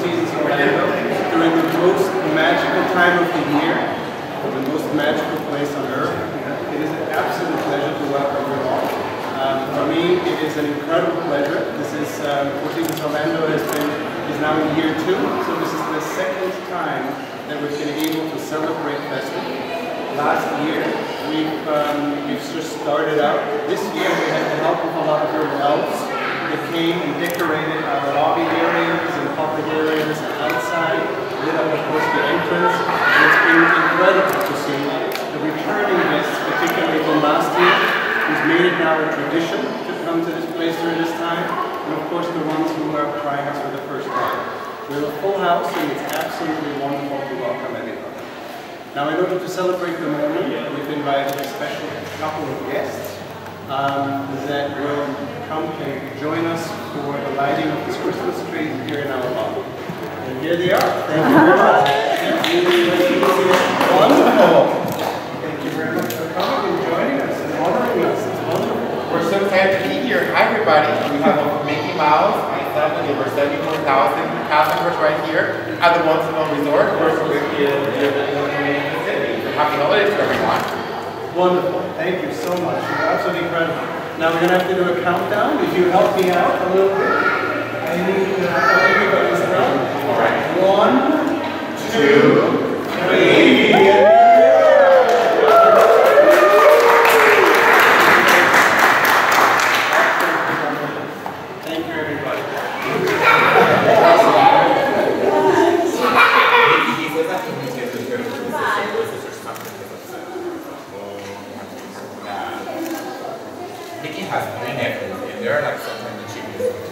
seasons in Orlando during the most magical time of the year, the most magical place on earth. It is an absolute pleasure to welcome you all. Um, for me, it is an incredible pleasure. This is, um, Seasons Orlando has been, is now in year two, so this is the second time that we've been able to celebrate festival. Last year, we've, um, we've just started out. This year, we had the help of a lot of your elves that came and decorated our lobby areas and public areas outside, lit up, of course, the entrance. And it's been incredible to see the returning guests, particularly from last year, who's made it now a tradition to come to this place during this time, and of course the ones who are trying us for the first time. We have a full house, and it's absolutely wonderful to welcome everyone. Now, in order to celebrate the moment, we've invited a special couple of guests um, that will come us lighting of this Christmas tree here in our. And here they are. Thank you very much. Wonderful. Thank you very much for coming and joining us and honoring us. It's wonderful. We're so glad to be here. Hi, everybody. We have over Mickey Mouse, myself, and over 74,000 passengers right here at the a Resort. We're so with you in the city. Happy holidays to everyone. Wonderful. Thank you so much. You're absolutely incredible. Now we're going to have to do a countdown. If you help me out a little bit. I need everybody's help. All right. One, two, three. Thank you, everybody. Has three nephews, and they're like sometimes the cheapest.